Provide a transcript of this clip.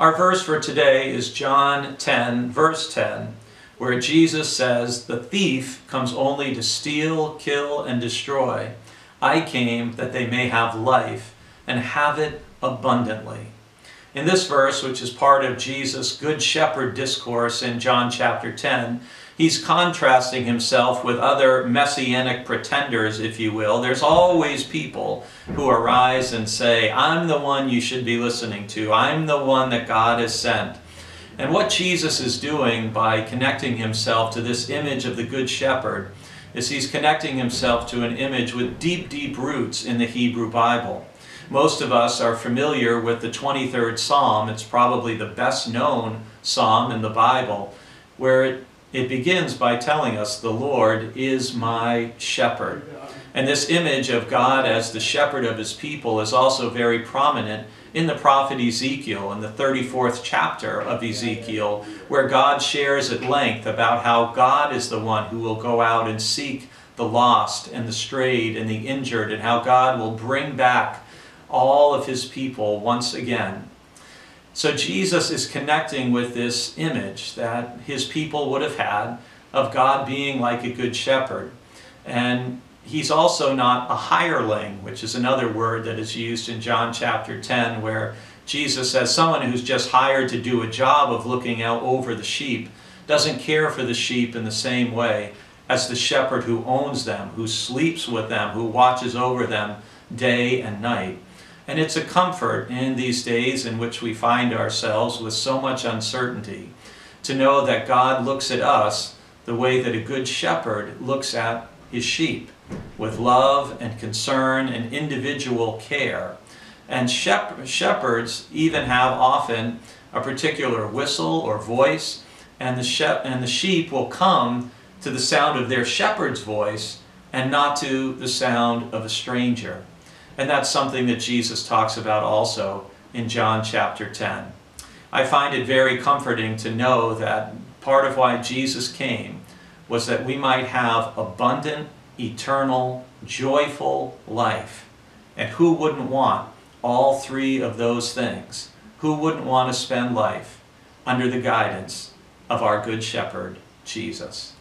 Our verse for today is John 10, verse 10, where Jesus says, The thief comes only to steal, kill, and destroy. I came that they may have life and have it abundantly. In this verse, which is part of Jesus' Good Shepherd discourse in John chapter 10, he's contrasting himself with other messianic pretenders, if you will. There's always people who arise and say, I'm the one you should be listening to. I'm the one that God has sent. And what Jesus is doing by connecting himself to this image of the Good Shepherd is he's connecting himself to an image with deep, deep roots in the Hebrew Bible. Most of us are familiar with the 23rd Psalm. It's probably the best known psalm in the Bible, where it, it begins by telling us, The Lord is my shepherd. And this image of God as the shepherd of his people is also very prominent in the prophet Ezekiel, in the 34th chapter of Ezekiel, where God shares at length about how God is the one who will go out and seek the lost and the strayed and the injured, and how God will bring back all of his people once again. So Jesus is connecting with this image that his people would have had of God being like a good shepherd. And he's also not a hireling, which is another word that is used in John chapter 10, where Jesus says someone who's just hired to do a job of looking out over the sheep doesn't care for the sheep in the same way as the shepherd who owns them, who sleeps with them, who watches over them day and night. And it's a comfort in these days in which we find ourselves with so much uncertainty to know that God looks at us the way that a good shepherd looks at his sheep, with love and concern and individual care. And shepherds even have often a particular whistle or voice, and the, shep- and the sheep will come to the sound of their shepherd's voice and not to the sound of a stranger. And that's something that Jesus talks about also in John chapter 10. I find it very comforting to know that part of why Jesus came was that we might have abundant, eternal, joyful life. And who wouldn't want all three of those things? Who wouldn't want to spend life under the guidance of our Good Shepherd, Jesus?